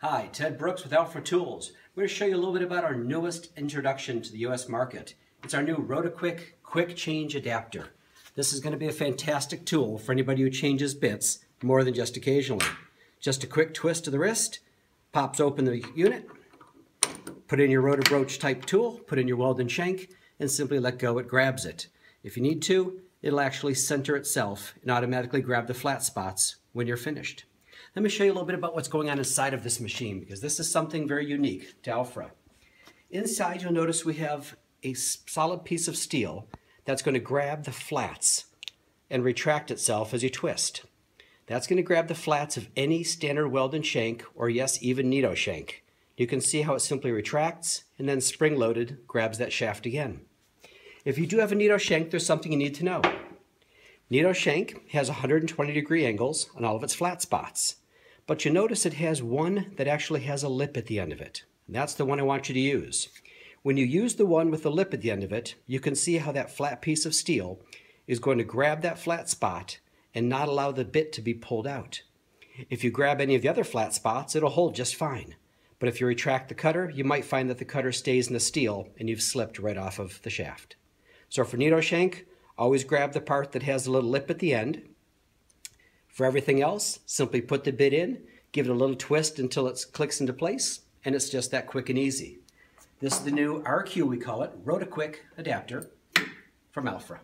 Hi, Ted Brooks with Alfra Tools. I'm going to show you a little bit about our newest introduction to the US market. It's our new RotaQuick Quick Change Adapter. This is going to be a fantastic tool for anybody who changes bits more than just occasionally. Just a quick twist of the wrist, pops open the unit, put in your Rotabroach type tool, put in your Weldon shank, and simply let go, it grabs it. If you need to, it'll actually center itself and automatically grab the flat spots when you're finished. Let me show you a little bit about what's going on inside of this machine because this is something very unique to Alfra. Inside you'll notice we have a solid piece of steel that's going to grab the flats and retract itself as you twist. That's going to grab the flats of any standard Weldon shank or yes, even Nitto shank. You can see how it simply retracts and then spring-loaded grabs that shaft again. If you do have a Nitto shank, there's something you need to know. Nitto shank has 120 degree angles on all of its flat spots. But you notice it has one that actually has a lip at the end of it. That's the one I want you to use. When you use the one with the lip at the end of it, you can see how that flat piece of steel is going to grab that flat spot and not allow the bit to be pulled out. If you grab any of the other flat spots, it'll hold just fine. But if you retract the cutter, you might find that the cutter stays in the steel and you've slipped right off of the shaft. So for Nitto shank, always grab the part that has a little lip at the end for everything else, simply put the bit in, give it a little twist until it clicks into place, and it's just that quick and easy. This is the new RQ, we call it, RotaQuick adapter from Alfra.